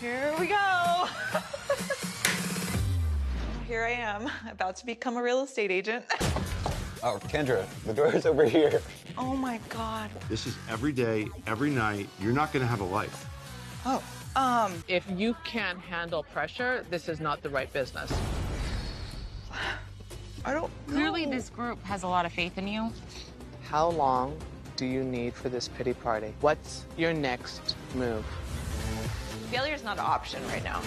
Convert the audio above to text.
Here we go. Here I am, about to become a real estate agent. Oh, Kendra, the door's over here. Oh my God. This is every day, every night. You're not going to have a life. Oh, um, If you can't handle pressure, this is not the right business. I don't Clearly, this group has a lot of faith in you. How long do you need for this pity party? What's your next move? Failure is not an option right now.